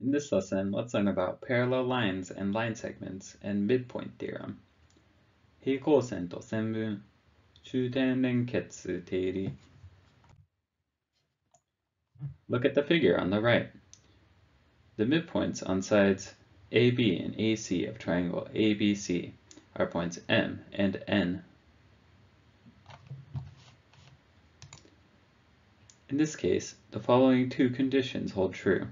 In this lesson, let's learn about parallel lines and line segments and midpoint theorem. 平行線と線分、中点連結定理 Look at the figure on the right. The midpoints on sides AB and AC of triangle ABC are points M and N. In this case, the following two conditions hold true.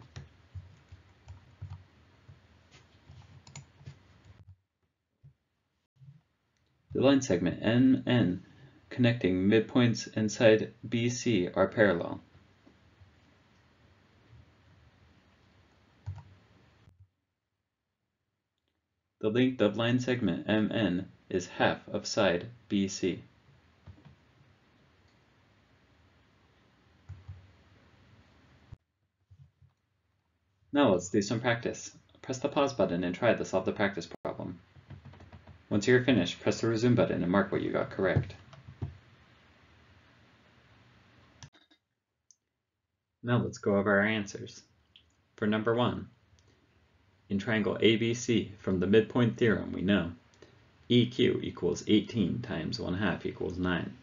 The line segment MN connecting midpoints inside BC are parallel. The length of line segment MN is half of side BC. Now let's do some practice. Press the pause button and try to solve the practice problem. Once you're finished, press the resume button and mark what you got correct. Now let's go over our answers. For number one, in triangle ABC, from the midpoint theorem, we know EQ equals 18 times 1 half equals 9.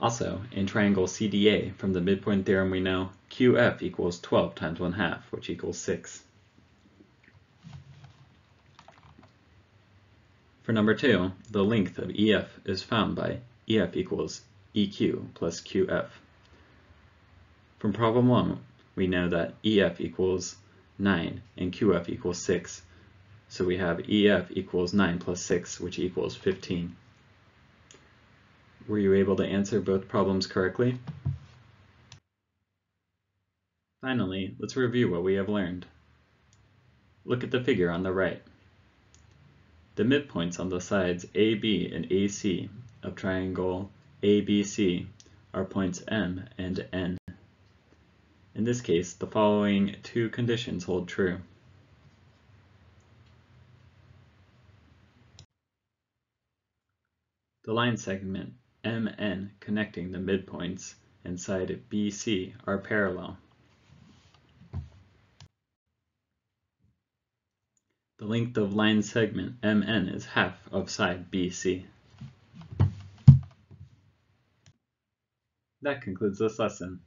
Also, in triangle CDA, from the midpoint theorem, we know QF equals 12 times 1 half, which equals 6. For number 2, the length of EF is found by EF equals EQ plus QF. From problem 1, we know that EF equals 9 and QF equals 6. So we have EF equals 9 plus 6, which equals 15. Were you able to answer both problems correctly? Finally, let's review what we have learned. Look at the figure on the right. The midpoints on the sides AB and AC of triangle ABC are points M and N. In this case, the following two conditions hold true. The line segment MN connecting the midpoints and side BC are parallel. Length of line segment MN is half of side BC. That concludes this lesson.